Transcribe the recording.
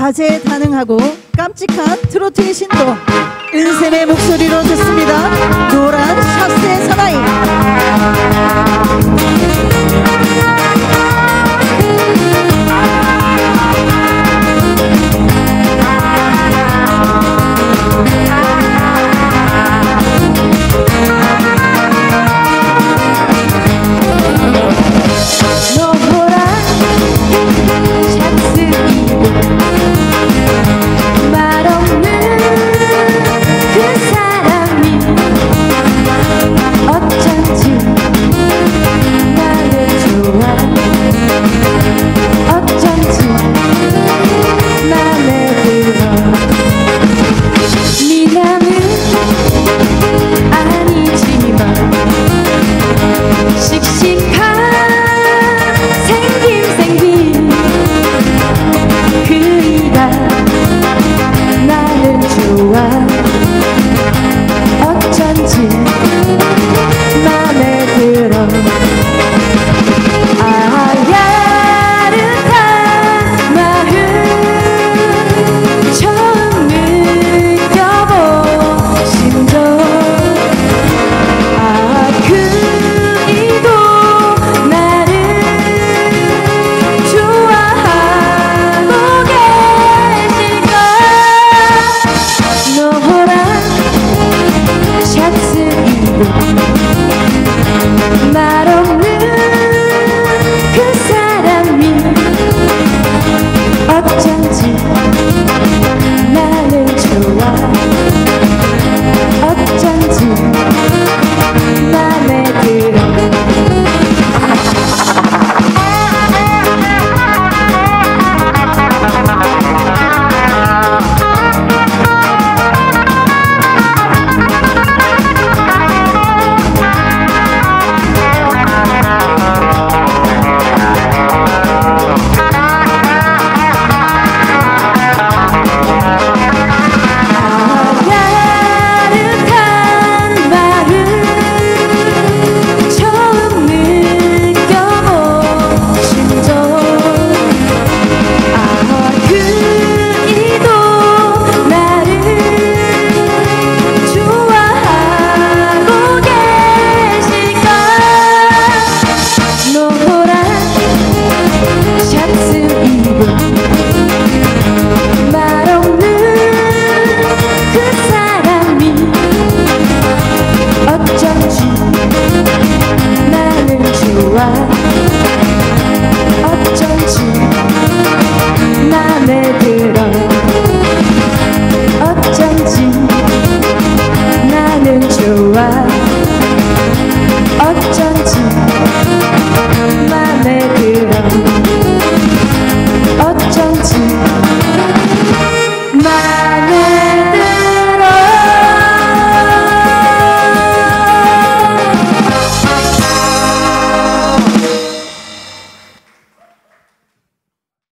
다재다능하고 깜찍한 트로트의 신도 은샘의 목소리로 듣습니다. 我将。